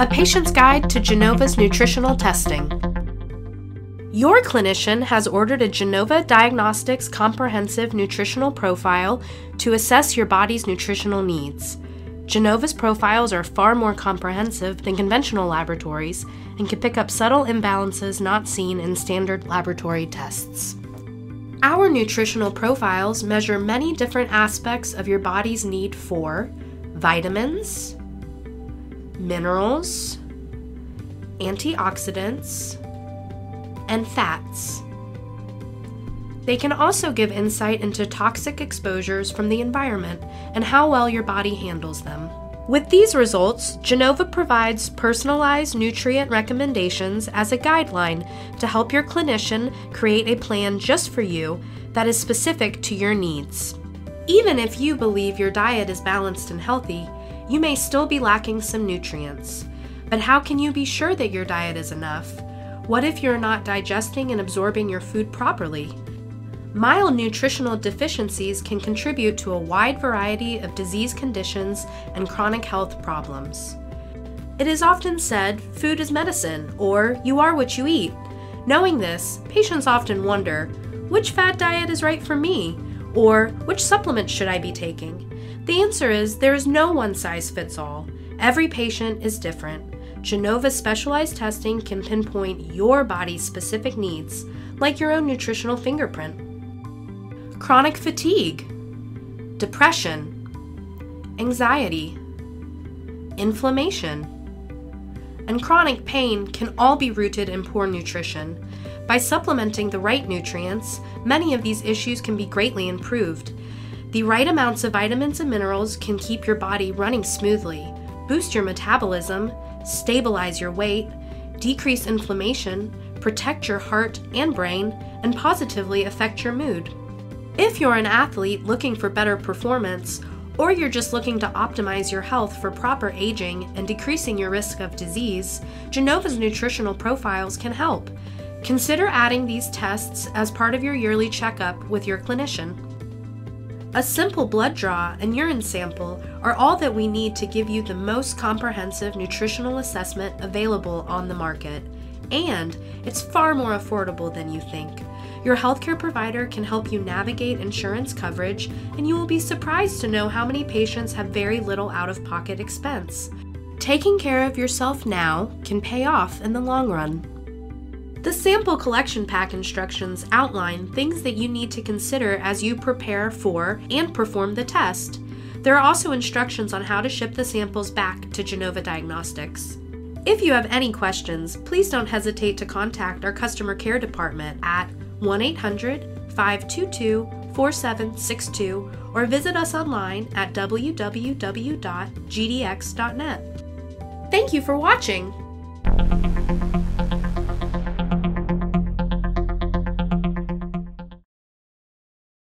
A Patient's Guide to Genova's Nutritional Testing. Your clinician has ordered a Genova Diagnostics Comprehensive Nutritional Profile to assess your body's nutritional needs. Genova's profiles are far more comprehensive than conventional laboratories and can pick up subtle imbalances not seen in standard laboratory tests. Our nutritional profiles measure many different aspects of your body's need for vitamins, minerals, antioxidants, and fats. They can also give insight into toxic exposures from the environment and how well your body handles them. With these results, Genova provides personalized nutrient recommendations as a guideline to help your clinician create a plan just for you that is specific to your needs. Even if you believe your diet is balanced and healthy, you may still be lacking some nutrients. But how can you be sure that your diet is enough? What if you're not digesting and absorbing your food properly? Mild nutritional deficiencies can contribute to a wide variety of disease conditions and chronic health problems. It is often said, food is medicine, or you are what you eat. Knowing this, patients often wonder, which fat diet is right for me? Or which supplements should I be taking? The answer is there is no one size fits all. Every patient is different. Genova's specialized testing can pinpoint your body's specific needs, like your own nutritional fingerprint chronic fatigue, depression, anxiety, inflammation, and chronic pain can all be rooted in poor nutrition. By supplementing the right nutrients, many of these issues can be greatly improved. The right amounts of vitamins and minerals can keep your body running smoothly, boost your metabolism, stabilize your weight, decrease inflammation, protect your heart and brain, and positively affect your mood. If you're an athlete looking for better performance, or you're just looking to optimize your health for proper aging and decreasing your risk of disease, Genova's nutritional profiles can help. Consider adding these tests as part of your yearly checkup with your clinician. A simple blood draw and urine sample are all that we need to give you the most comprehensive nutritional assessment available on the market. And it's far more affordable than you think. Your healthcare provider can help you navigate insurance coverage, and you will be surprised to know how many patients have very little out of pocket expense. Taking care of yourself now can pay off in the long run. The sample collection pack instructions outline things that you need to consider as you prepare for and perform the test. There are also instructions on how to ship the samples back to Genova Diagnostics. If you have any questions, please don't hesitate to contact our customer care department at 1 800 522 4762 or visit us online at www.gdx.net. Thank you for watching!